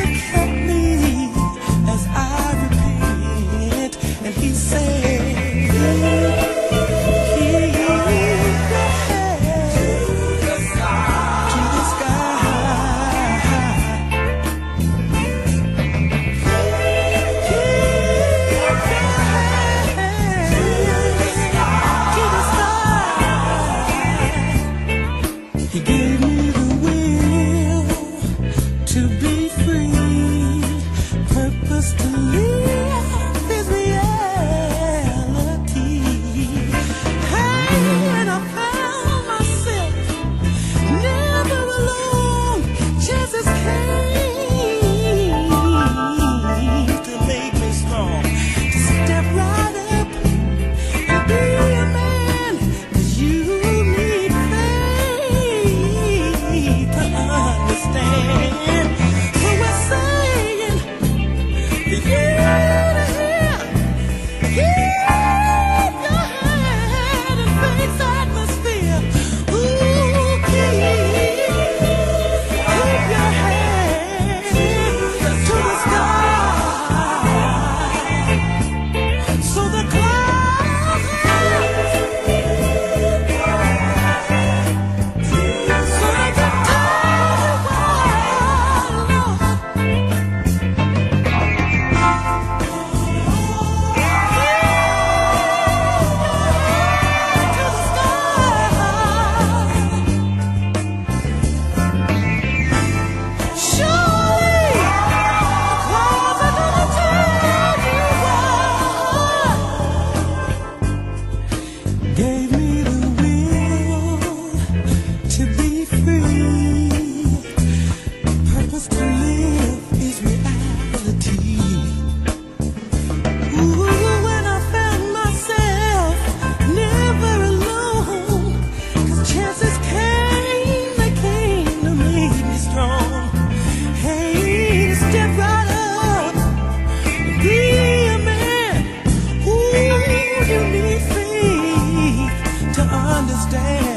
like a. understand.